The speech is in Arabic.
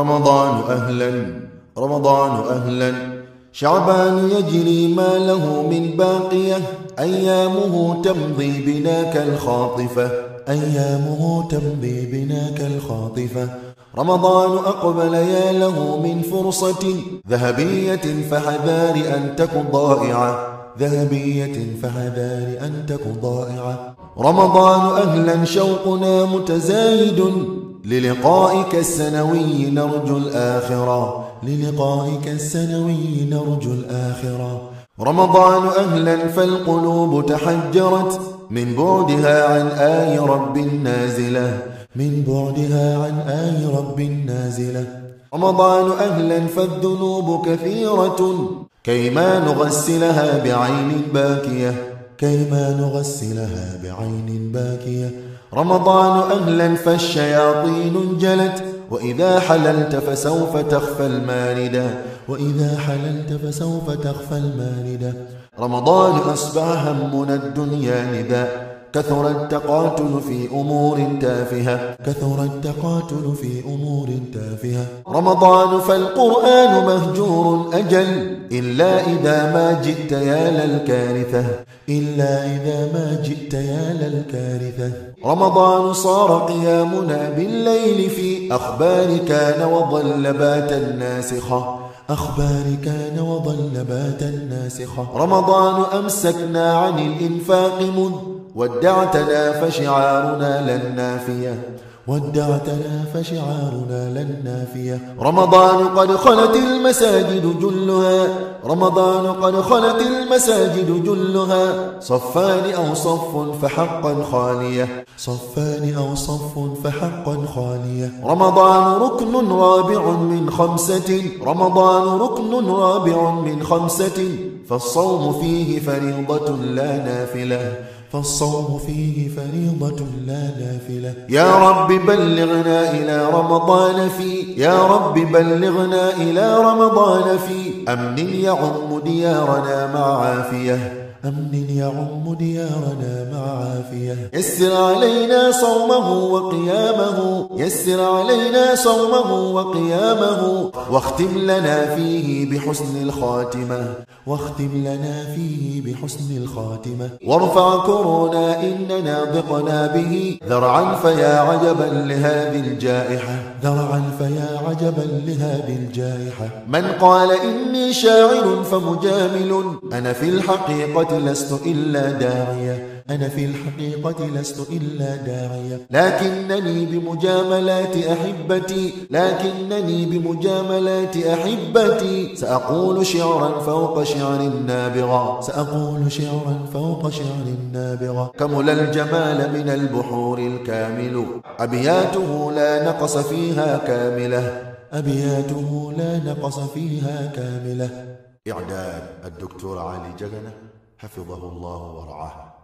رمضان أهلا رمضان أهلا. شعبان يجري ما له من باقية. أيامه تمضي بنا كالخاطفة. أيامه تمضي بنا كالخاطفة. رمضان أقبل يا له من فرصة. ذهبية فحذار أن تكن ضائعة. ذهبية فحذار أن تكن ضائعة. رمضان أهلا شوقنا متزايد. للقائك السنوي نرجو الآخرة. للقائك السنوي نرجو الآخرة. رمضان أهلا فالقلوب تحجرت. من بعدها عن آي رب نازلة. من بعدها عن آي رب نازلة. رمضان أهلا فالذنوب كثيرة. كيما نغسلها بعين باكية. كيما نغسلها بعين باكية. رمضان أهلا فالشياطين انجلت وإذا حللت فسوف تخفى الماردة وإذا حللت فسوف تخفى الماردة رمضان أصبح همنا الدنيا نداء. كثر التقاتل في أمور تافهة كثر التقاتل في أمور تافهة. رمضان فالقرآن مهجور أجل إلا إذا ما جئت يا للكارثة إلا إذا ما جئت يا للكارثة. رمضان صار قيامنا بالليل في أخبار كان وظل بات الناسخة أخبار كان وظل بات الناسخة. رمضان أمسكنا عن الإنفاق مذ ودعتنا فشعارنا لن نافية. ودعتنا فشعارنا لن نافية. رمضان قد خلت المساجد جلها. رمضان قد خلت المساجد جلها. صفان أو صف فحقا خالية. صفان أو صف فحقا خالية. رمضان ركن رابع من خمسة. رمضان ركن رابع من خمسة. فالصوم فيه فريضة لا نافلة. فالصوم فيه فريضة لا نافلة. يا رب بلغنا إلى رمضان في يا رب بلغنا إلى رمضان في. أمن يعم ديارنا مع عافية. أمن يعم ديارنا مع عافية. يسر علينا صومه وقيامه يسر علينا صومه وقيامه واختم لنا فيه بحسن الخاتمة. واختم لنا فيه بحسن الخاتمة. وارفع كرونا إننا ضقنا به. ذرعا فيا عجبا لهذه الجائحة. ذرعا فيا عجبا لهذه الجائحة. من قال إني شاعر فمجامل. أنا في الحقيقة لست إلا داعية. أنا في الحقيقة لست إلا داعية. لكنني بمجاملات أحبتي لكنني بمجاملات أحبتي. سأقول شعرا فوق شعر نابغة سأقول شعرا فوق شعر نابغة كمل الجمال من البحور الكامل. أبياته لا نقص فيها كاملة. أبياته لا نقص فيها كاملة. إعداد الدكتور علي جغنة حفظه الله ورعاه.